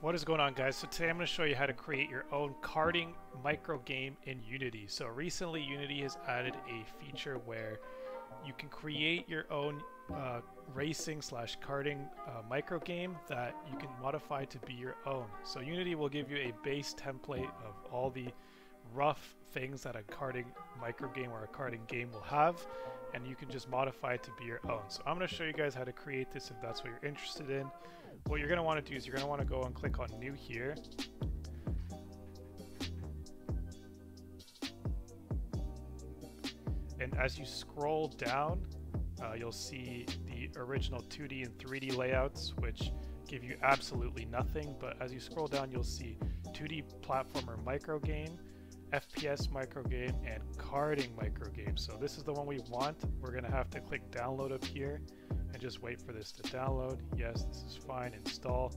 What is going on guys? So today I'm going to show you how to create your own karting micro game in Unity. So recently Unity has added a feature where you can create your own uh, racing slash karting uh, micro game that you can modify to be your own. So Unity will give you a base template of all the rough things that a karting micro game or a karting game will have and you can just modify it to be your own. So I'm going to show you guys how to create this if that's what you're interested in. What you're going to want to do is you're going to want to go and click on new here. And as you scroll down, uh, you'll see the original 2D and 3D layouts, which give you absolutely nothing. But as you scroll down, you'll see 2D platformer micro game, FPS micro game, and karting micro game. So this is the one we want. We're gonna have to click download up here and just wait for this to download. Yes, this is fine, install.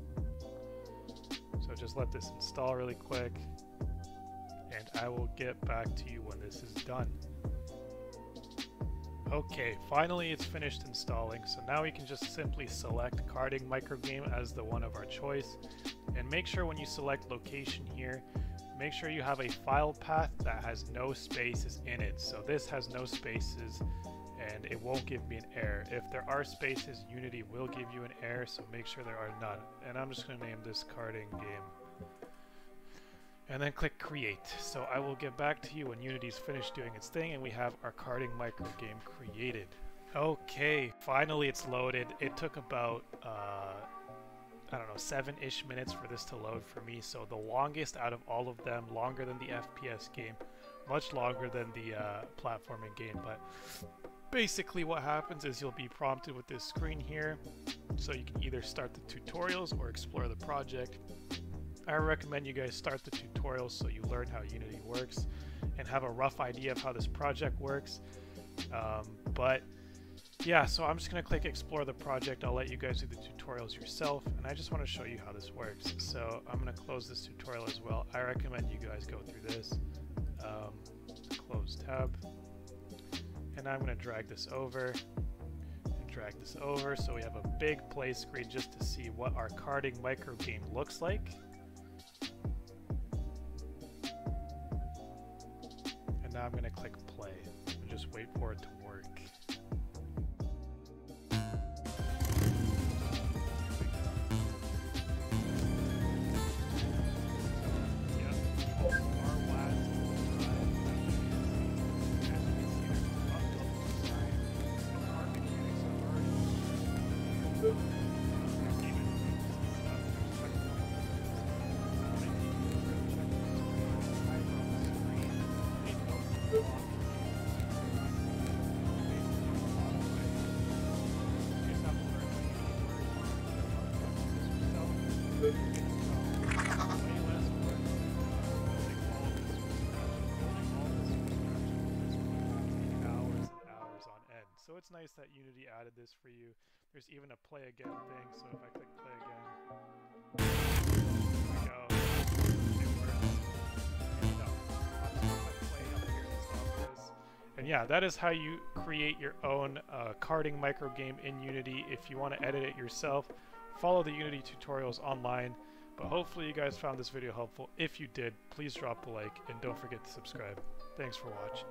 So just let this install really quick and I will get back to you when this is done. Okay, finally it's finished installing, so now we can just simply select karting microgame as the one of our choice. And make sure when you select location here, make sure you have a file path that has no spaces in it. So this has no spaces and it won't give me an error. If there are spaces, Unity will give you an error, so make sure there are none. And I'm just going to name this karting game. And then click create. So I will get back to you when Unity's finished doing its thing and we have our karting micro game created. Okay, finally it's loaded. It took about, uh, I don't know, seven-ish minutes for this to load for me. So the longest out of all of them, longer than the FPS game, much longer than the uh, platforming game. But basically what happens is you'll be prompted with this screen here so you can either start the tutorials or explore the project. I recommend you guys start the tutorials so you learn how Unity works and have a rough idea of how this project works. Um, but yeah, so I'm just going to click explore the project. I'll let you guys do the tutorials yourself and I just want to show you how this works. So I'm going to close this tutorial as well. I recommend you guys go through this. Um, close tab and I'm going to drag this over and drag this over so we have a big play screen just to see what our karting micro game looks like. And now I'm going to click play and just wait for it to work. So it's nice that Unity added this for you. There's even a play again thing, so if I click play again, go. And yeah, that is how you create your own uh, karting micro game in Unity. If you want to edit it yourself, follow the Unity tutorials online. But hopefully you guys found this video helpful. If you did, please drop a like and don't forget to subscribe. Thanks for watching.